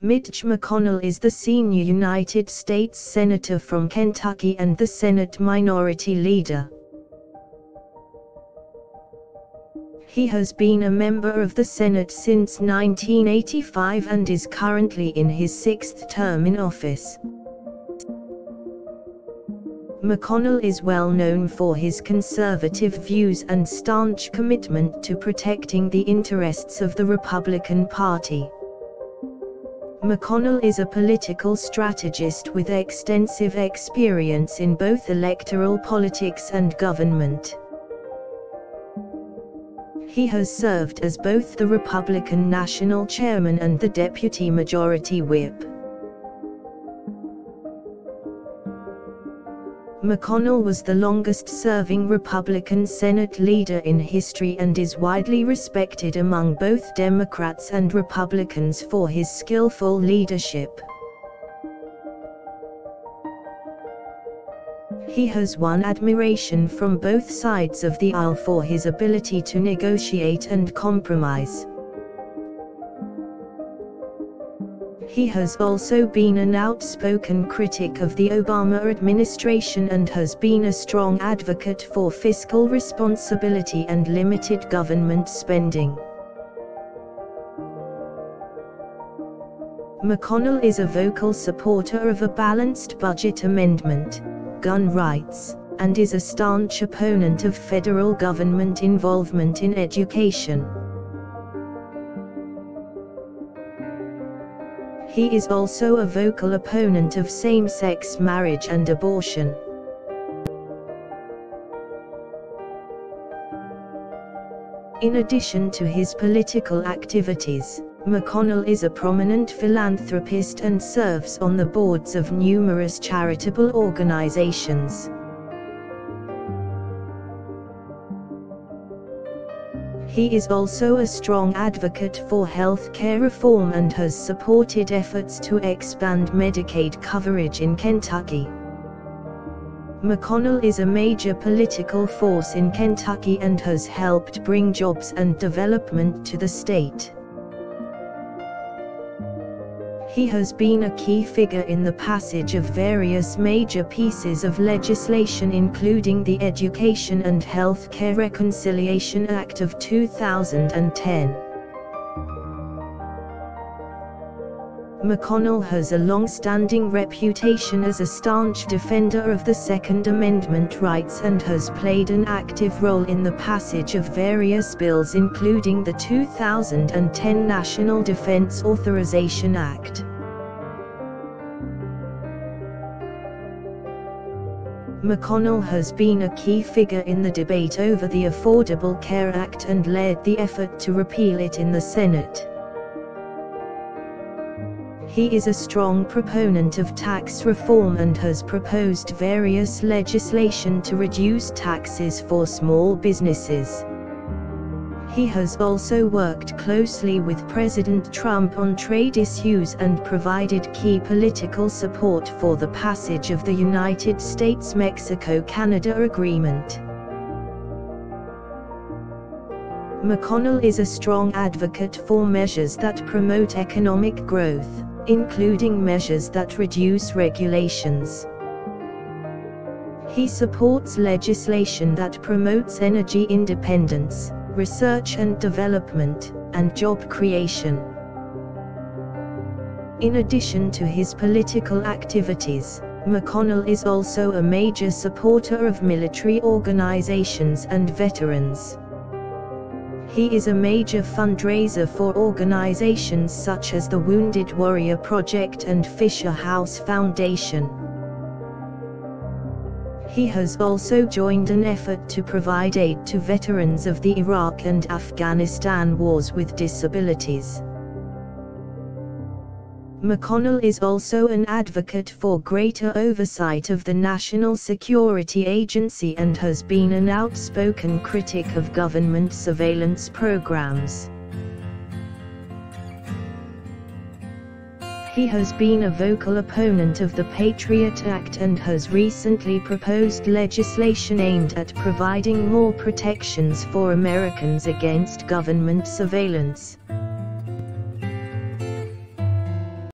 Mitch McConnell is the senior United States Senator from Kentucky and the Senate Minority Leader. He has been a member of the Senate since 1985 and is currently in his sixth term in office. McConnell is well known for his conservative views and staunch commitment to protecting the interests of the Republican Party. McConnell is a political strategist with extensive experience in both electoral politics and government. He has served as both the Republican National Chairman and the Deputy Majority Whip. McConnell was the longest-serving Republican Senate leader in history and is widely respected among both Democrats and Republicans for his skillful leadership. He has won admiration from both sides of the aisle for his ability to negotiate and compromise. He has also been an outspoken critic of the Obama administration and has been a strong advocate for fiscal responsibility and limited government spending. McConnell is a vocal supporter of a balanced budget amendment, gun rights, and is a staunch opponent of federal government involvement in education. He is also a vocal opponent of same-sex marriage and abortion. In addition to his political activities, McConnell is a prominent philanthropist and serves on the boards of numerous charitable organizations. He is also a strong advocate for health care reform and has supported efforts to expand Medicaid coverage in Kentucky. McConnell is a major political force in Kentucky and has helped bring jobs and development to the state. He has been a key figure in the passage of various major pieces of legislation including the Education and Health Care Reconciliation Act of 2010. McConnell has a long-standing reputation as a staunch defender of the Second Amendment rights and has played an active role in the passage of various bills including the 2010 National Defense Authorization Act. McConnell has been a key figure in the debate over the Affordable Care Act and led the effort to repeal it in the Senate. He is a strong proponent of tax reform and has proposed various legislation to reduce taxes for small businesses. He has also worked closely with President Trump on trade issues and provided key political support for the passage of the United States-Mexico-Canada Agreement. McConnell is a strong advocate for measures that promote economic growth, including measures that reduce regulations. He supports legislation that promotes energy independence, research and development, and job creation. In addition to his political activities, McConnell is also a major supporter of military organizations and veterans. He is a major fundraiser for organizations such as the Wounded Warrior Project and Fisher House Foundation. He has also joined an effort to provide aid to veterans of the Iraq and Afghanistan wars with disabilities. McConnell is also an advocate for greater oversight of the National Security Agency and has been an outspoken critic of government surveillance programs. He has been a vocal opponent of the Patriot Act and has recently proposed legislation aimed at providing more protections for Americans against government surveillance.